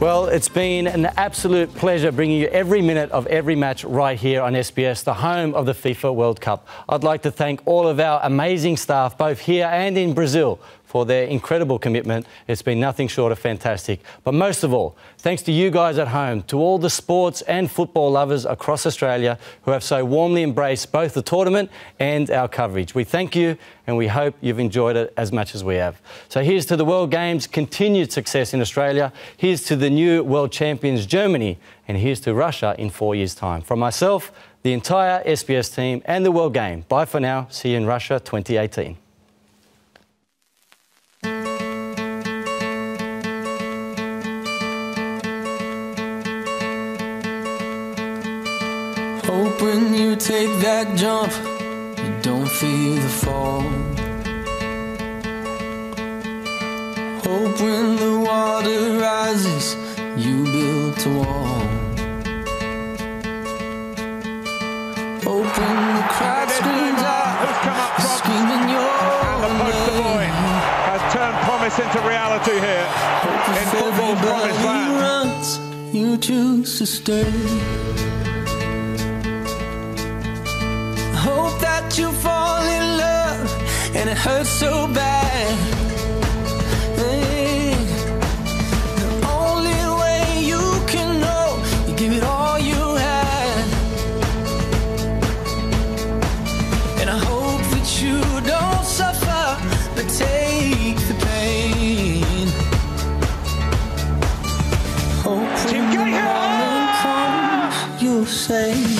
Well, it's been an absolute pleasure bringing you every minute of every match right here on SBS, the home of the FIFA World Cup. I'd like to thank all of our amazing staff, both here and in Brazil, for their incredible commitment. It's been nothing short of fantastic. But most of all, thanks to you guys at home, to all the sports and football lovers across Australia who have so warmly embraced both the tournament and our coverage. We thank you and we hope you've enjoyed it as much as we have. So here's to the World Game's continued success in Australia. Here's to the new World Champions Germany. And here's to Russia in four years' time. From myself, the entire SBS team and the World Game. Bye for now. See you in Russia 2018. Hope when you take that jump, you don't feel the fall. Hope when the water rises, you build a wall. Hope when the crowd screams out, Who's come up front? screaming your And the poster boy has turned promise into reality here in If football's promised land. runs, you choose to stay. Hurts so bad. Hey, the only way you can know, you give it all you had. And I hope that you don't suffer, but take the pain. Hope Jim when the morning comes, you'll say,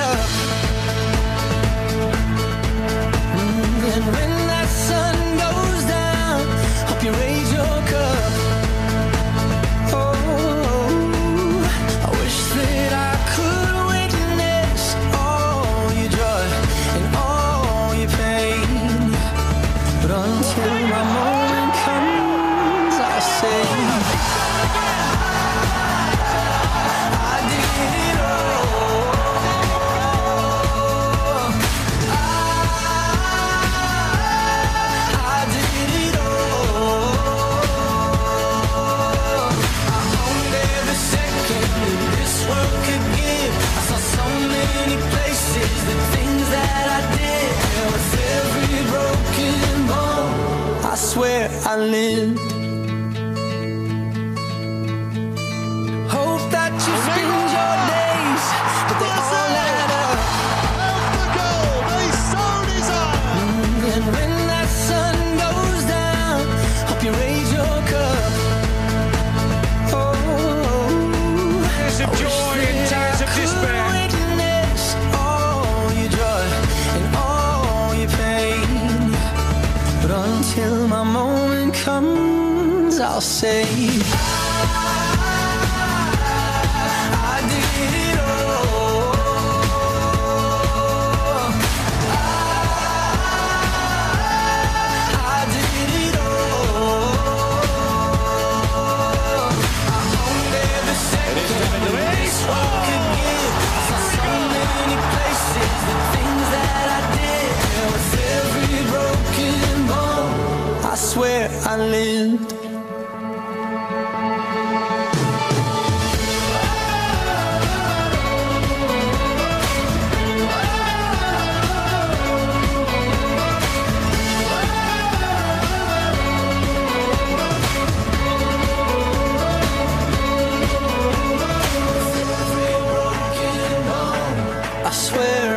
I swear I lived. Comes, I'll say. I swear I lived. I swear